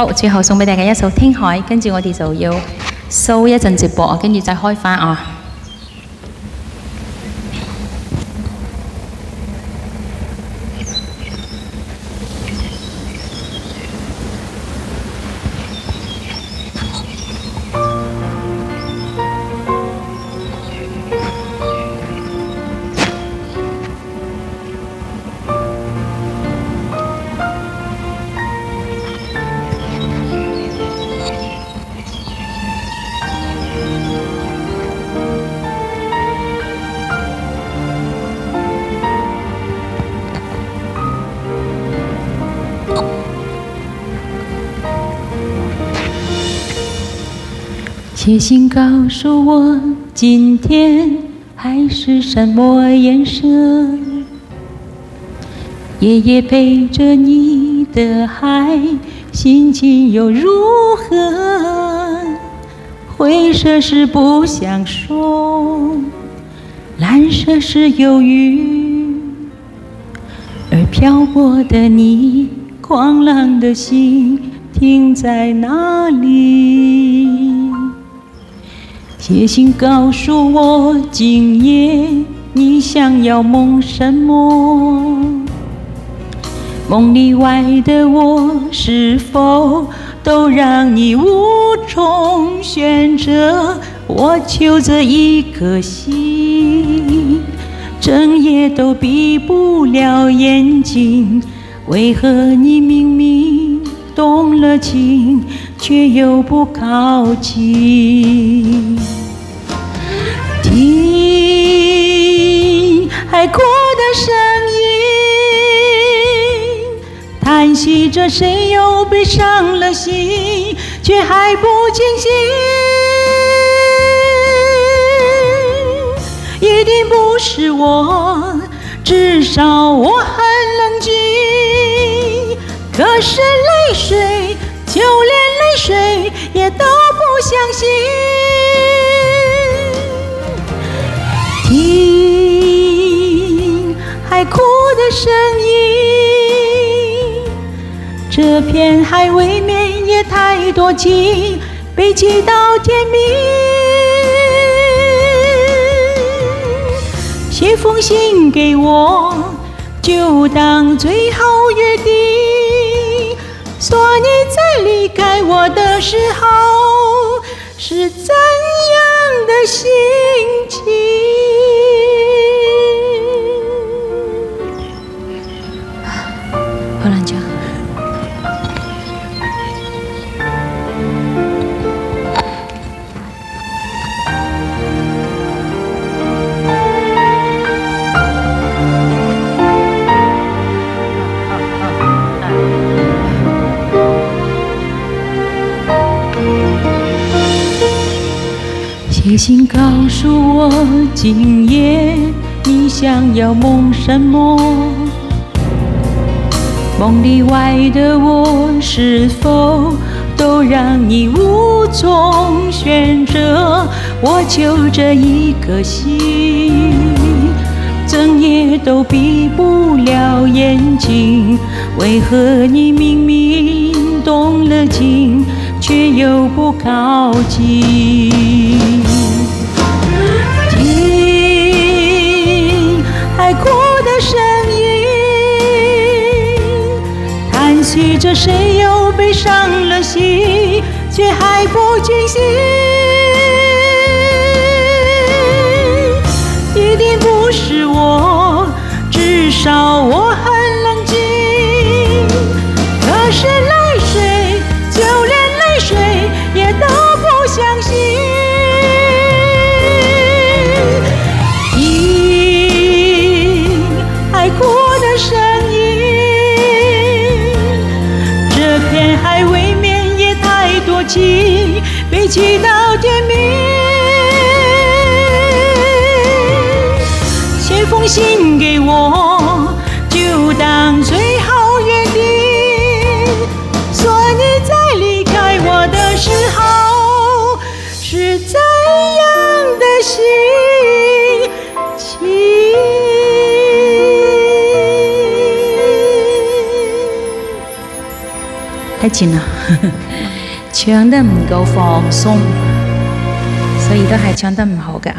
好，最后送俾大家一首《听海》，跟住我哋就要收一阵直播，跟住再开翻啊！写信告诉我，今天海是什么颜色？夜夜陪着你的海，心情又如何？灰色是不想说，蓝色是忧郁，而漂泊的你，狂浪的心停在哪里？写信告诉我，今夜你想要梦什么？梦里外的我，是否都让你无从选择？我求着一颗心，整夜都闭不了眼睛。为何你明明动了情，却又不靠近？声音叹息着谁又被伤了心，却还不清醒。一定不是我，至少我很冷静。可是泪水，就连泪水也都不相信。声音，这片海未免也太多情，悲泣到天明。写封信给我，就当最后约定。说你在离开我的时候，是怎样的心请告诉我，今夜你想要梦什么？梦里外的我，是否都让你无从选择？我揪着一颗心，整夜都闭不了眼睛。为何你明明动了情，却又不靠近？谁又悲伤了心，却还不清醒。一定不是我，至少太多情，悲泣到天明。写封信给我，就当最后约定。说你在离开我的时候，是怎样的心情？太紧了，唱得唔够放松，所以都系唱得唔好嘅。